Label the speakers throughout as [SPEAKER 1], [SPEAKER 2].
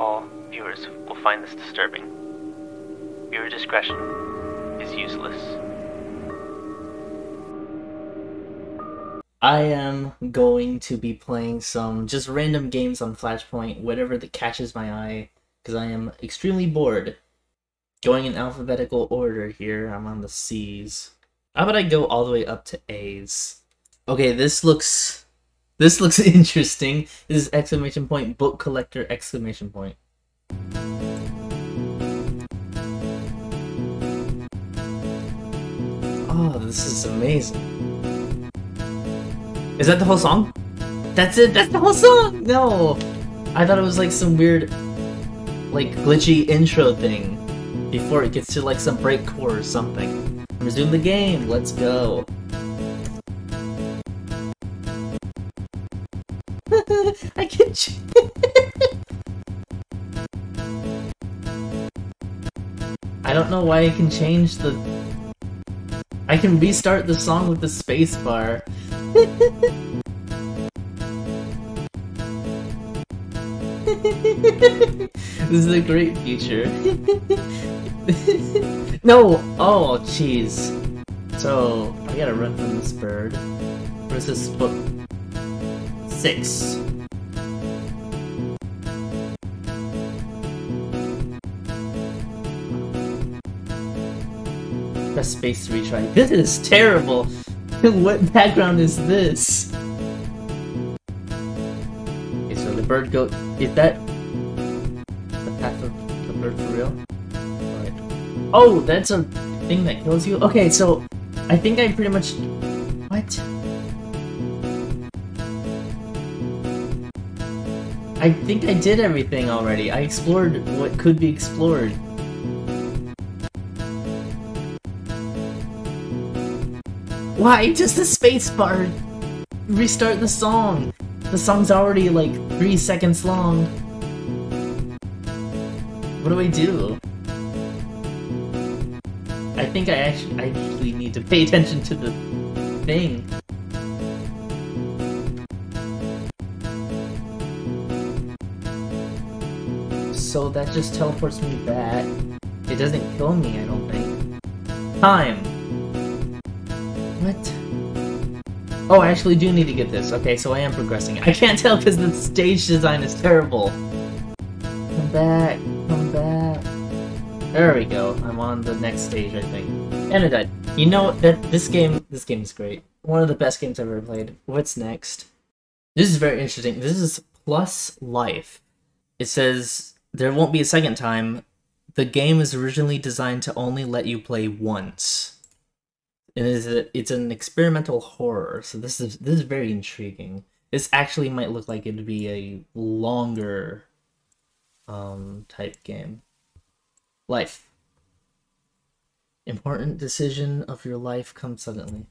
[SPEAKER 1] all viewers will find this disturbing. Viewer discretion is useless.
[SPEAKER 2] I am going to be playing some just random games on Flashpoint, whatever that catches my eye, because I am extremely bored. Going in alphabetical order here, I'm on the C's. How about I go all the way up to A's? Okay, this looks this looks interesting. This is exclamation point book collector exclamation point. Oh, this is amazing. Is that the whole song? That's it? That's the whole song? No! I thought it was like some weird, like, glitchy intro thing before it gets to like some breakcore or something. Resume the game, let's go. Don't know why I can change the... I can restart the song with the spacebar. this is a great feature. no! Oh, jeez. So, I gotta run from this bird. Where's this book? Six. Press space to retry. This is terrible! what background is this? Okay, so the bird go- is that the path of the bird for real? Oh, that's a thing that kills you? Okay, so I think I pretty much- what? I think I did everything already. I explored what could be explored. Why does the spacebar restart the song? The song's already like three seconds long. What do I do? I think I actually, I actually need to pay attention to the thing. so that just teleports me back. It doesn't kill me, I don't think. Time! What? Oh, I actually do need to get this. Okay, so I am progressing. I can't tell because the stage design is terrible. Come back, come back. There we go. I'm on the next stage, I think. And I died. You know that this game, this game is great. One of the best games I've ever played. What's next? This is very interesting. This is plus life. It says there won't be a second time. The game is originally designed to only let you play once. It is a, it's an experimental horror, so this is this is very intriguing. This actually might look like it'd be a longer um type game. Life. Important decision of your life comes suddenly.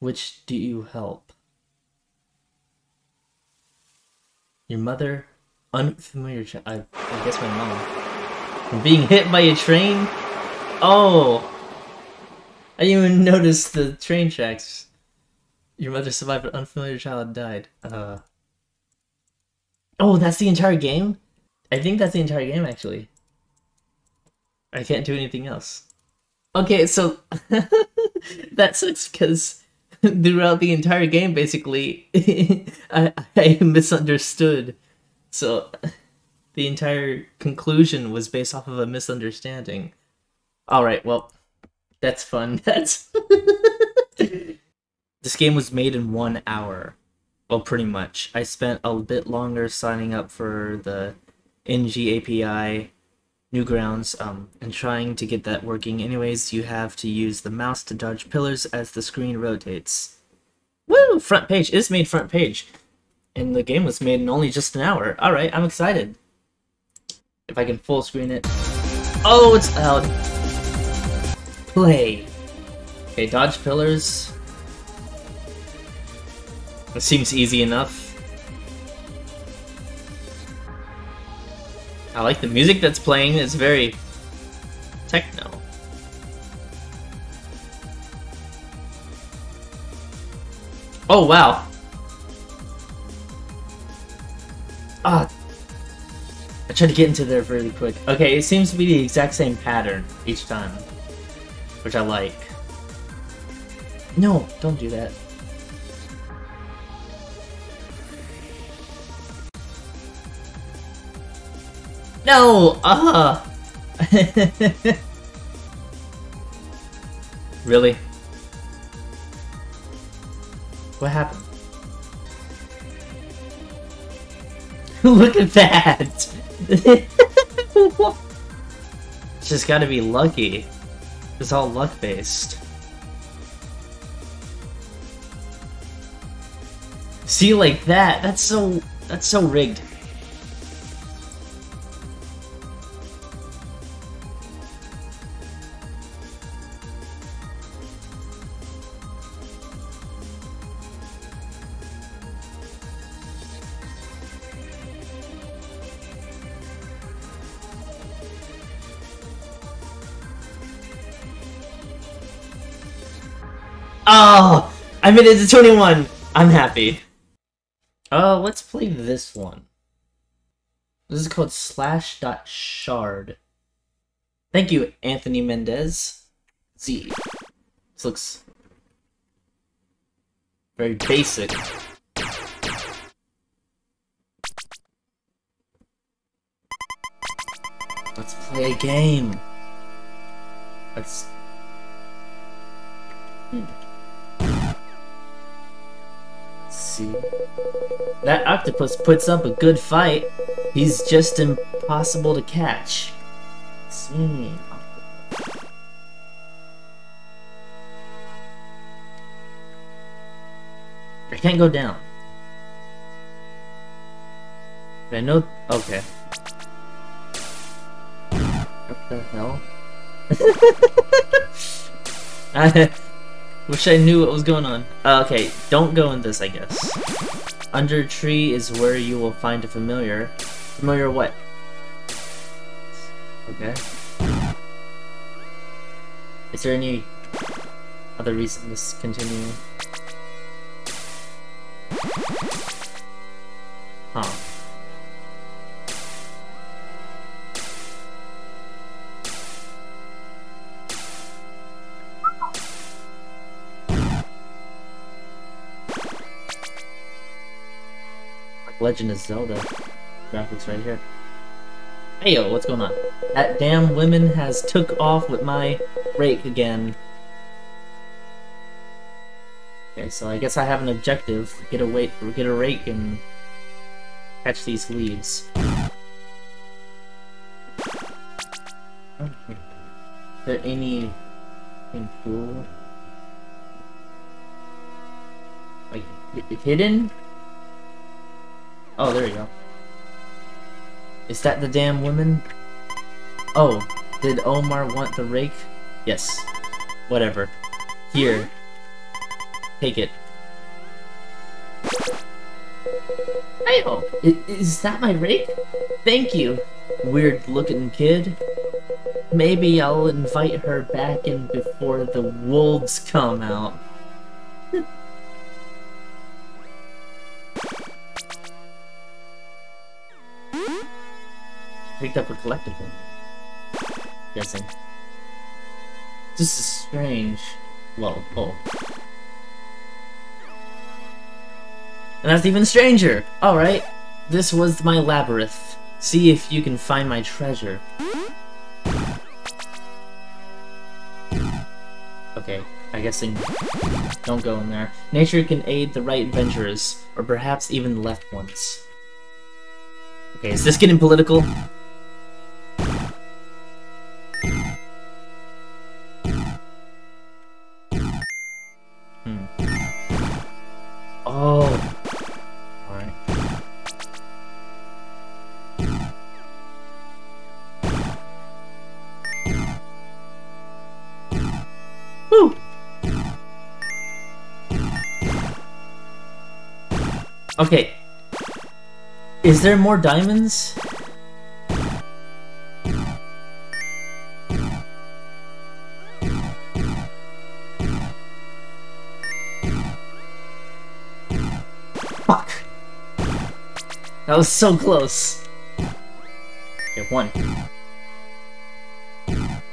[SPEAKER 2] Which do you help? Your mother Unfamiliar I, I guess my mom. From being hit by a train? Oh! I didn't even notice the train tracks. Your mother survived, but unfamiliar child died. Uh. Oh, that's the entire game? I think that's the entire game, actually. I can't do anything else. Okay, so... that sucks, because throughout the entire game, basically, I, I misunderstood so the entire conclusion was based off of a misunderstanding. All right, well, that's fun. That's This game was made in 1 hour. Well, pretty much. I spent a bit longer signing up for the NG API Newgrounds um, and trying to get that working. Anyways, you have to use the mouse to dodge pillars as the screen rotates. Woo! Front page. It's made front page and the game was made in only just an hour. Alright, I'm excited. If I can full screen it. Oh, it's out. Play. Okay, dodge pillars. It seems easy enough. I like the music that's playing, it's very techno. Oh wow, Ah, I tried to get into there really quick. Okay, it seems to be the exact same pattern each time. Which I like. No, don't do that. No! Ah! really? What happened? Look at that! it's just gotta be lucky. It's all luck based. See, like that, that's so, that's so rigged. I made it to 21. I'm happy. Uh, let's play this one. This is called slash.shard. Thank you, Anthony Mendez. Z. This looks very basic. Let's play a game. Let's... Hmm. See. That octopus puts up a good fight. He's just impossible to catch. See. I can't go down. I know. Okay. What the hell? Wish I knew what was going on. Uh, okay, don't go in this, I guess. Under a tree is where you will find a familiar. Familiar what? Okay. Is there any other reason to continue? Huh. Legend of Zelda graphics right here. Hey yo, what's going on? That damn woman has took off with my rake again. Okay, so I guess I have an objective. Get a wait get a rake and catch these leaves. Okay. Is there anything cool? Like hidden? Oh, there you go. Is that the damn woman? Oh, did Omar want the rake? Yes. Whatever. Here. Take it. Hey, oh, is that my rake? Thank you, weird looking kid. Maybe I'll invite her back in before the wolves come out. picked up a collectible. Guessing. This is strange. Well, oh. And that's even stranger! Alright, this was my labyrinth. See if you can find my treasure. Okay, I guess don't go in there. Nature can aid the right adventurers, or perhaps even the left ones. Okay, is this getting political? Okay. Is there more diamonds? Fuck. That was so close. Okay, one,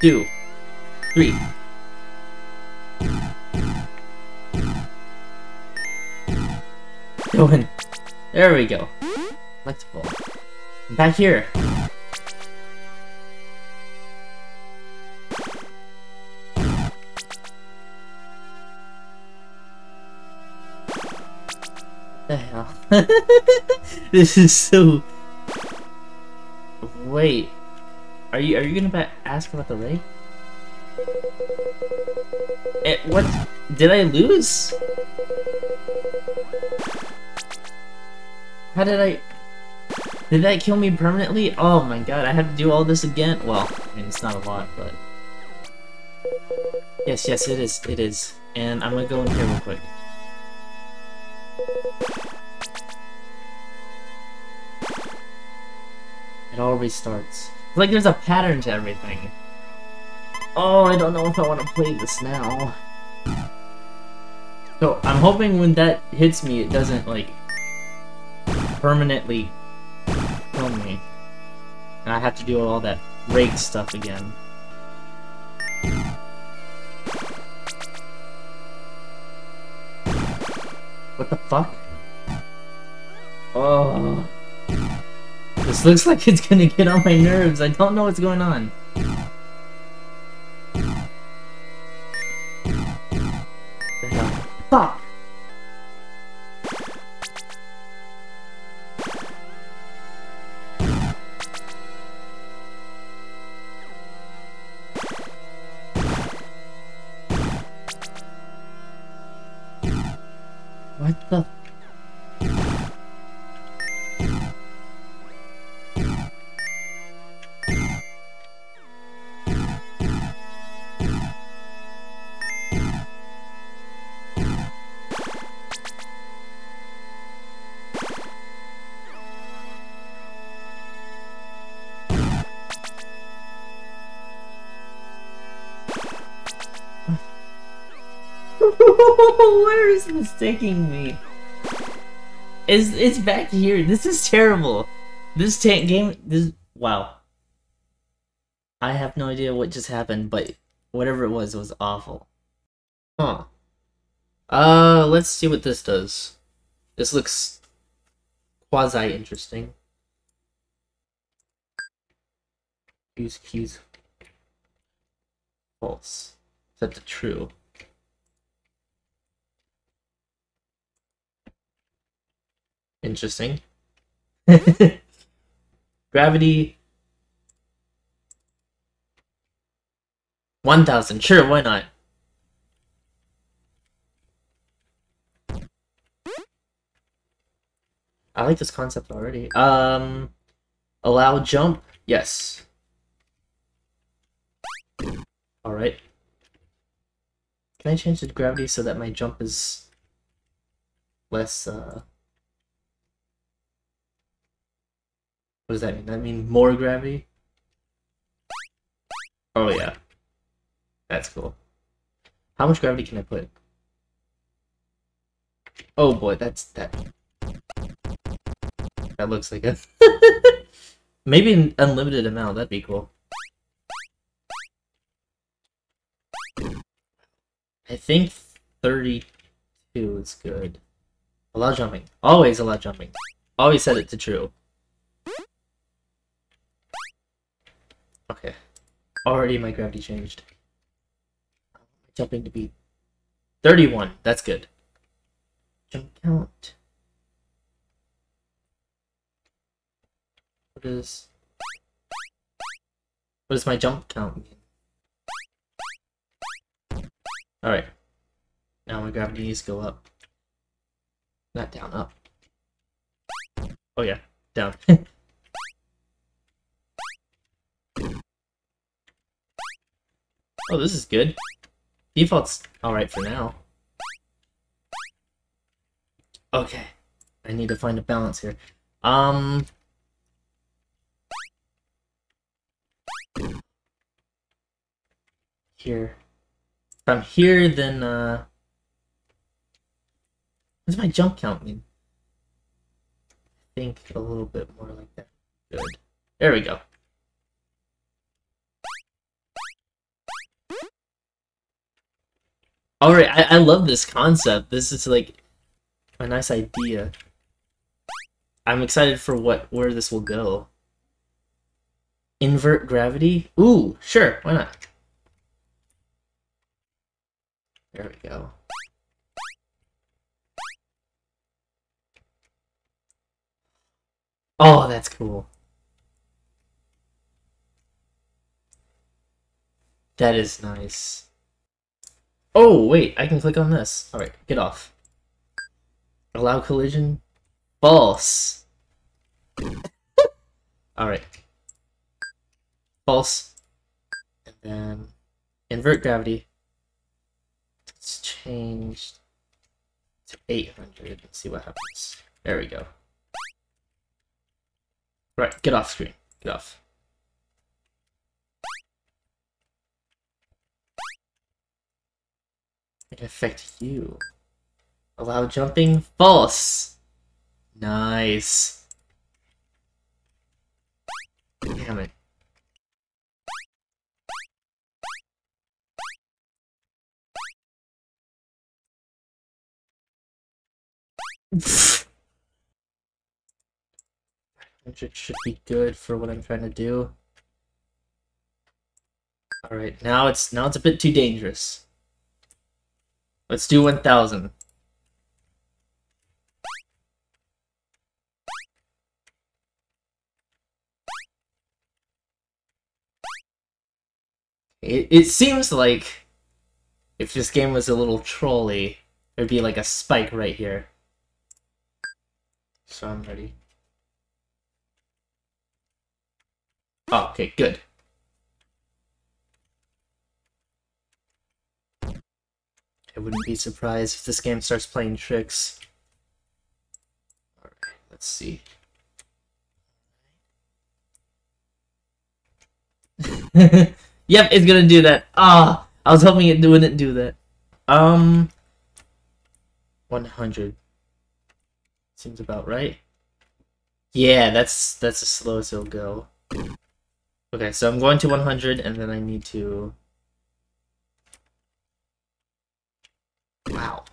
[SPEAKER 2] two, three. Going. There we go. Flexible. Back here. the hell? this is so. Wait, are you are you gonna ask about the ray? It, eh, what? Did I lose? How did I... Did that kill me permanently? Oh my god, I have to do all this again? Well, I mean, it's not a lot, but... Yes, yes, it is, it is. And I'm gonna go in here real quick. It all restarts. It's like there's a pattern to everything. Oh, I don't know if I want to play this now. So, I'm hoping when that hits me, it doesn't, like, permanently kill me. And I have to do all that rake stuff again. What the fuck? Oh. This looks like it's gonna get on my nerves. I don't know what's going on. The Where is this taking? It's, back here. This is terrible. This tank game, this, wow. I have no idea what just happened, but whatever it was, it was awful. Huh. Uh, let's see what this does. This looks quasi-interesting. Use keys. False. Set to true. Interesting. Gravity. 1000. Sure, why not? I like this concept already. Um, allow jump? Yes. Alright. Can I change the gravity so that my jump is less, uh... What does that mean? That mean more gravity? Oh yeah. That's cool. How much gravity can I put? Oh boy, that's that. That looks like a maybe an unlimited amount. That'd be cool. I think 32 is good. A Allow jumping. Always a allow jumping. Always set it to true. Already my gravity changed. Jumping to be 31. That's good. Jump count. What is... What does my jump count mean? Alright. Now my gravity needs to go up. Not down, up. Oh yeah, down. Oh, this is good. Default's alright for now. Okay. I need to find a balance here. Um... Here. If I'm here, then, uh... What does my jump count mean? I think a little bit more like that. Good. There we go. Alright, I, I love this concept. This is like a nice idea. I'm excited for what where this will go. Invert gravity? Ooh, sure, why not? There we go. Oh, that's cool. That is nice. Oh, wait, I can click on this. Alright, get off. Allow collision? False. Alright. False. And then invert gravity. It's changed to 800. Let's see what happens. There we go. Right, get off screen. Get off. It affect you. Allow jumping? False! Nice. Damn it. It should be good for what I'm trying to do. Alright, now it's now it's a bit too dangerous. Let's do 1000. It, it seems like if this game was a little trolly, there'd be like a spike right here. So I'm ready. Oh, okay, good. I wouldn't be surprised if this game starts playing tricks. Alright, let's see. yep, it's gonna do that. Ah, oh, I was hoping it wouldn't do that. Um, 100. Seems about right. Yeah, that's that's as slow as it'll go. Okay, so I'm going to 100, and then I need to... Wow.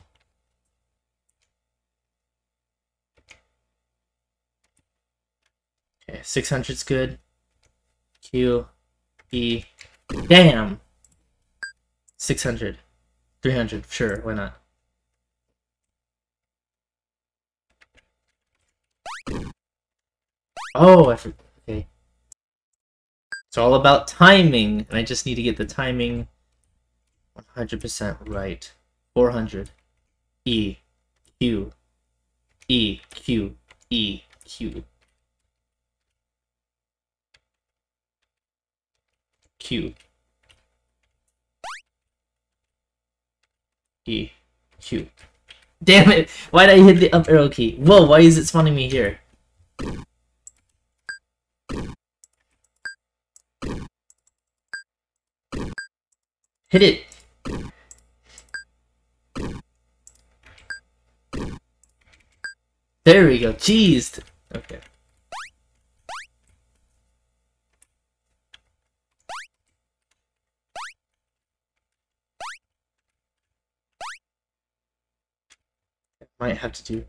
[SPEAKER 2] Okay, 600's good. Q, E, damn! 600. 300, sure, why not? Oh, I forgot. Okay. It's all about timing, and I just need to get the timing 100% right. 400. E. Q. E. Q. E. Q. Q. E. Q. Damn it! Why did I hit the up arrow key? Whoa, why is it spawning me here? Hit it! There we go. Jeez. Okay. Might have to do.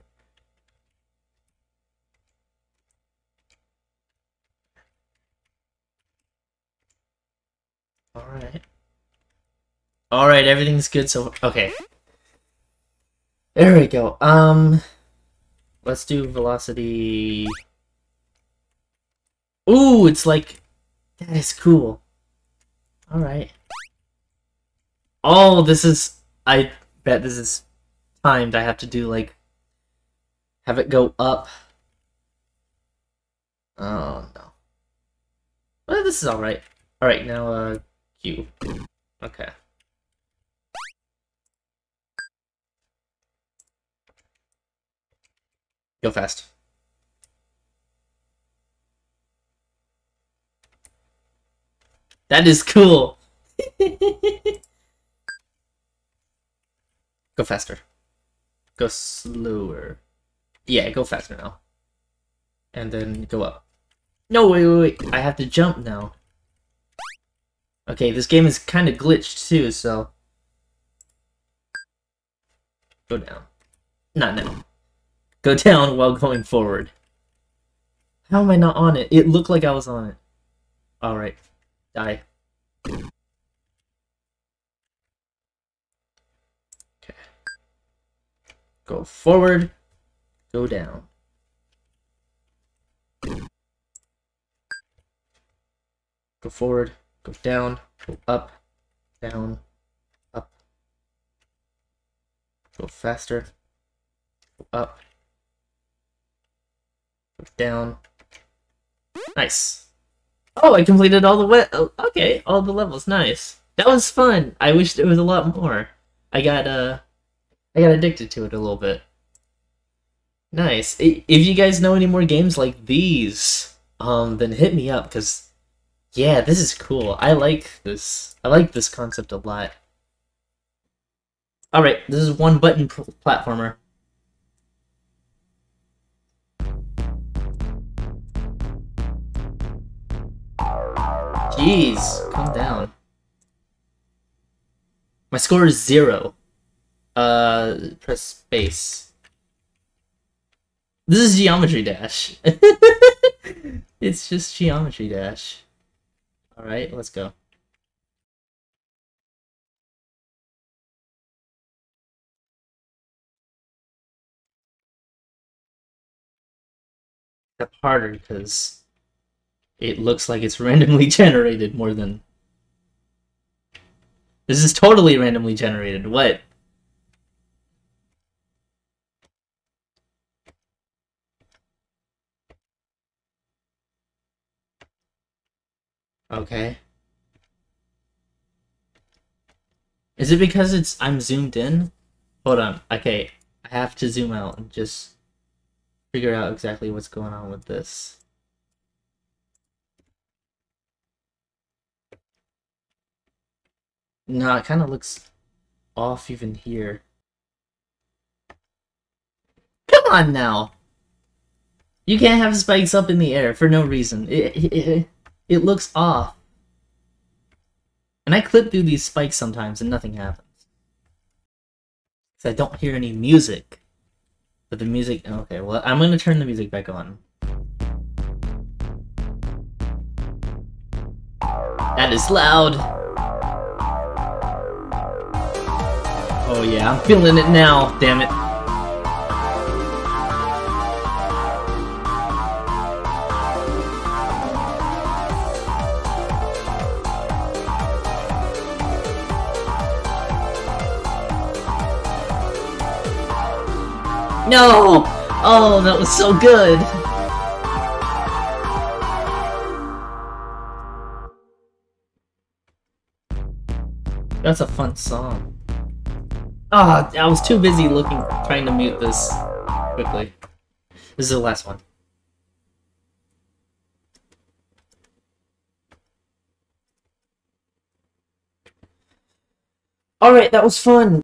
[SPEAKER 2] Alright. Alright, everything's good so okay. There we go. Um let's do velocity Ooh, it's like that is cool. Alright. Oh, this is I bet this is timed. I have to do like have it go up. Oh no. Well this is alright. Alright, now uh Q. Okay. Go fast. That is cool. go faster. Go slower. Yeah, go faster now. And then go up. No, wait, wait, wait. I have to jump now. Okay, this game is kind of glitched too, so... Go down. Not now. Go down while going forward. How am I not on it? It looked like I was on it. Alright. Die. Okay. Go forward. Go down. Go forward. Go down. Go up. Down. Up. Go faster. Go up. Down. Nice. Oh, I completed all the oh, okay, all the levels. Nice. That was fun. I wish there was a lot more. I got uh I got addicted to it a little bit. Nice. If you guys know any more games like these, um then hit me up cuz yeah, this is cool. I like this. I like this concept a lot. All right, this is one button platformer. Jeez, calm down. My score is zero. Uh, press space. This is Geometry Dash. it's just Geometry Dash. Alright, let's go. That's harder because it looks like it's randomly generated more than... This is totally randomly generated. What? Okay. Is it because it's I'm zoomed in? Hold on. Okay, I have to zoom out and just figure out exactly what's going on with this. No, it kind of looks off even here. Come on now! You can't have spikes up in the air for no reason. It, it, it, looks off. And I clip through these spikes sometimes and nothing happens. Because I don't hear any music. But the music... Okay, well, I'm going to turn the music back on. That is loud! Oh yeah, I'm feeling it now, damn it. No! Oh, that was so good! That's a fun song. Ah, oh, I was too busy looking, trying to mute this quickly. This is the last one. Alright, that was fun.